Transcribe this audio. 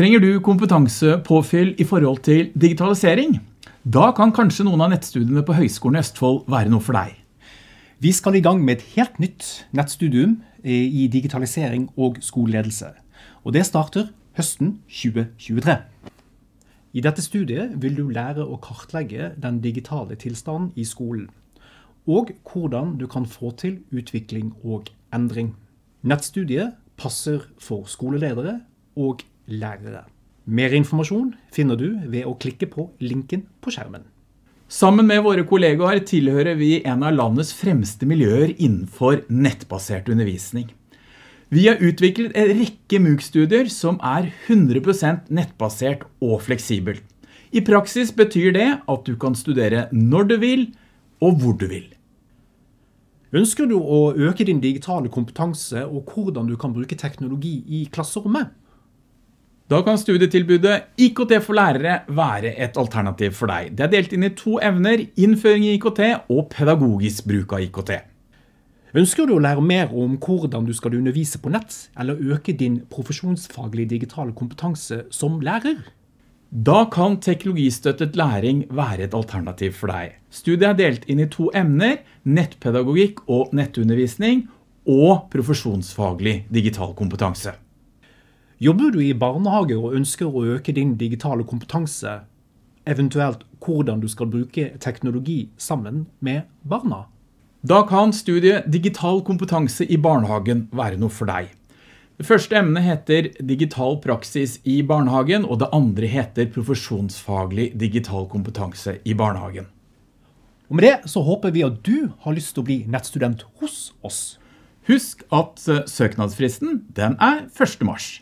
Trenger du kompetansepåfyll i forhold til digitalisering? Da kan kanskje noen av nettstudiene på Høgskolen i Østfold være noe for deg. Vi skal i gang med et helt nytt nettstudium i digitalisering og skoleledelse. Og det starter høsten 2023. I dette studiet vil du lære å kartlegge den digitale tilstanden i skolen. Og hvordan du kan få til utvikling og endring. Nettstudiet passer for skoleledere og lærere. Mer informasjon finner du ved å klikke på linken på skjermen. Sammen med våre kollegaer tilhører vi en av landets fremste miljøer innenfor nettbasert undervisning. Vi har utviklet en rekke MOOC-studier som er 100% nettbasert og fleksibel. I praksis betyr det at du kan studere når du vil og hvor du vil. Ønsker du å øke din digitale kompetanse og hvordan du kan bruke teknologi i klasserommet? Da kan studietilbudet IKT for lærere være et alternativ for deg. Det er delt inn i to evner, innføring i IKT og pedagogisk bruk av IKT. Ønsker du å lære mer om hvordan du skal undervise på nett, eller øke din profesjonsfaglige digitale kompetanse som lærer? Da kan teknologistøttet læring være et alternativ for deg. Studiet er delt inn i to emner, nettpedagogikk og nettundervisning, og profesjonsfaglig digital kompetanse. Jobber du i barnehage og ønsker å øke din digitale kompetanse, eventuelt hvordan du skal bruke teknologi sammen med barna? Da kan studiet Digital kompetanse i barnehagen være noe for deg. Det første emnet heter Digital praksis i barnehagen, og det andre heter Profesjonsfaglig digital kompetanse i barnehagen. Og med det så håper vi at du har lyst til å bli nettstudent hos oss. Husk at søknadsfristen den er 1. mars.